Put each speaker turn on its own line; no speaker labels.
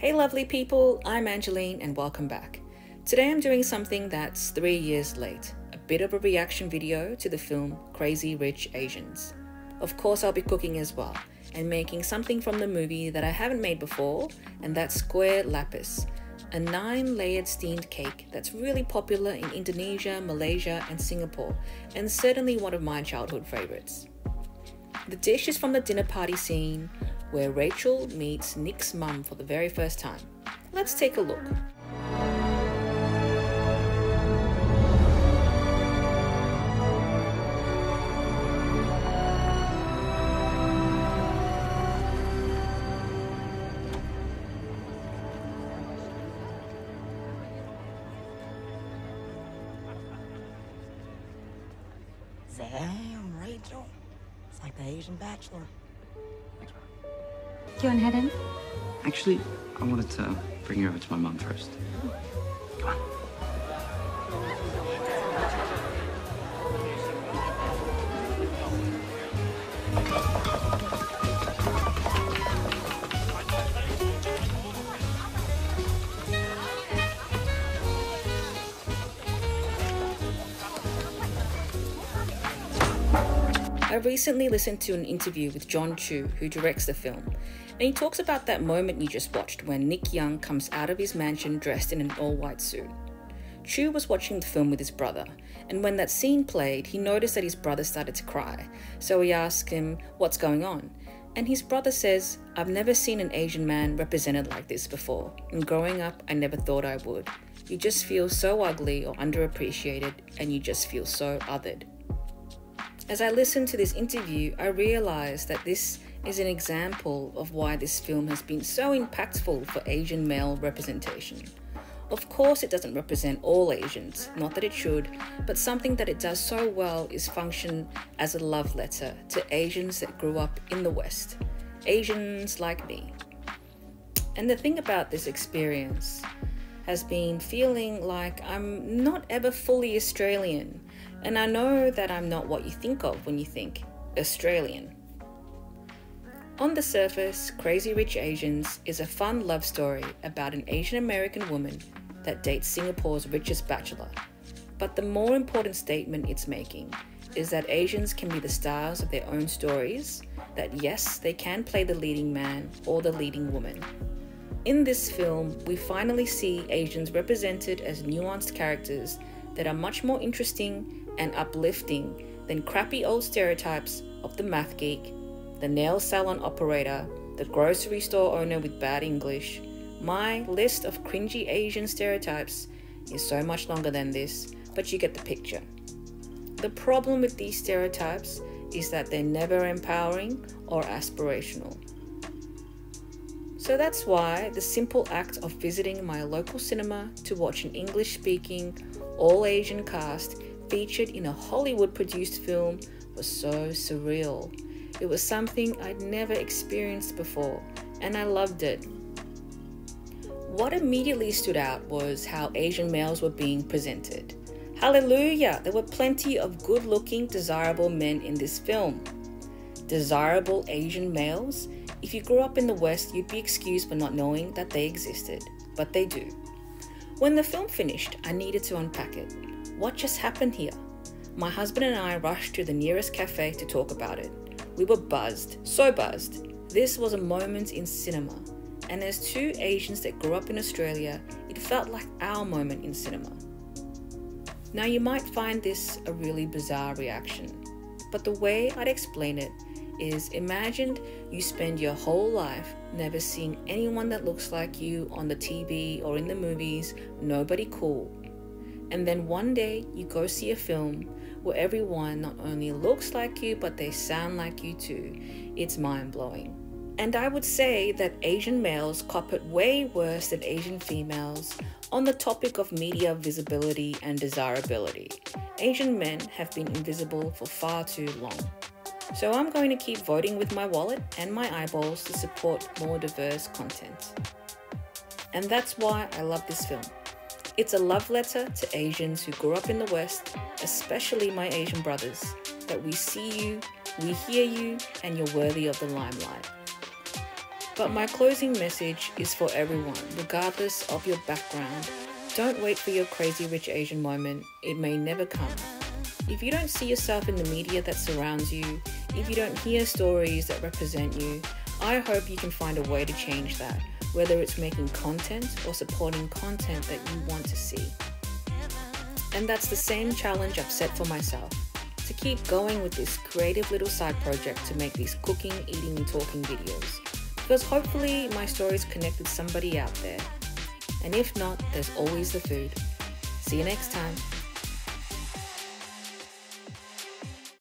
Hey, lovely people, I'm Angeline and welcome back. Today I'm doing something that's three years late a bit of a reaction video to the film Crazy Rich Asians. Of course, I'll be cooking as well and making something from the movie that I haven't made before, and that's kueh lapis, a nine layered steamed cake that's really popular in Indonesia, Malaysia, and Singapore, and certainly one of my childhood favorites. The dish is from the dinner party scene where Rachel meets Nick's mum for the very first time. Let's take a look.
Damn, Rachel. It's like the Asian Bachelor.
Do you want to head in?
Actually, I wanted to bring you over to my mum first. Come on.
I recently listened to an interview with Jon Chu, who directs the film, and he talks about that moment you just watched when Nick Young comes out of his mansion dressed in an all white suit. Chu was watching the film with his brother, and when that scene played, he noticed that his brother started to cry, so he asked him, What's going on? And his brother says, I've never seen an Asian man represented like this before, and growing up, I never thought I would. You just feel so ugly or underappreciated, and you just feel so othered. As I listened to this interview, I realized that this is an example of why this film has been so impactful for Asian male representation. Of course, it doesn't represent all Asians, not that it should, but something that it does so well is function as a love letter to Asians that grew up in the West, Asians like me. And the thing about this experience has been feeling like I'm not ever fully Australian and I know that I'm not what you think of when you think Australian. On the surface, Crazy Rich Asians is a fun love story about an Asian American woman that dates Singapore's richest bachelor. But the more important statement it's making is that Asians can be the stars of their own stories, that yes, they can play the leading man or the leading woman. In this film, we finally see Asians represented as nuanced characters that are much more interesting and uplifting than crappy old stereotypes of the math geek, the nail salon operator, the grocery store owner with bad English. My list of cringy Asian stereotypes is so much longer than this, but you get the picture. The problem with these stereotypes is that they're never empowering or aspirational. So that's why the simple act of visiting my local cinema to watch an English speaking, all Asian cast featured in a Hollywood produced film was so surreal. It was something I'd never experienced before, and I loved it. What immediately stood out was how Asian males were being presented. Hallelujah! There were plenty of good looking, desirable men in this film. Desirable Asian males? If you grew up in the West, you'd be excused for not knowing that they existed, but they do. When the film finished, I needed to unpack it. What just happened here? My husband and I rushed to the nearest cafe to talk about it. We were buzzed, so buzzed. This was a moment in cinema, and as two Asians that grew up in Australia, it felt like our moment in cinema. Now, you might find this a really bizarre reaction, but the way I'd explain it is imagine you spend your whole life never seeing anyone that looks like you on the TV or in the movies, nobody cool and then one day you go see a film where everyone not only looks like you, but they sound like you too. It's mind blowing. And I would say that Asian males cop it way worse than Asian females on the topic of media visibility and desirability. Asian men have been invisible for far too long. So I'm going to keep voting with my wallet and my eyeballs to support more diverse content. And that's why I love this film. It's a love letter to Asians who grew up in the West, especially my Asian brothers, that we see you, we hear you, and you're worthy of the limelight. But my closing message is for everyone, regardless of your background. Don't wait for your crazy rich Asian moment, it may never come. If you don't see yourself in the media that surrounds you, if you don't hear stories that represent you, I hope you can find a way to change that, whether it's making content or supporting content that you want to see. And that's the same challenge I've set for myself to keep going with this creative little side project to make these cooking, eating, and talking videos. Because hopefully my stories connect with somebody out there. And if not, there's always the food. See you next time.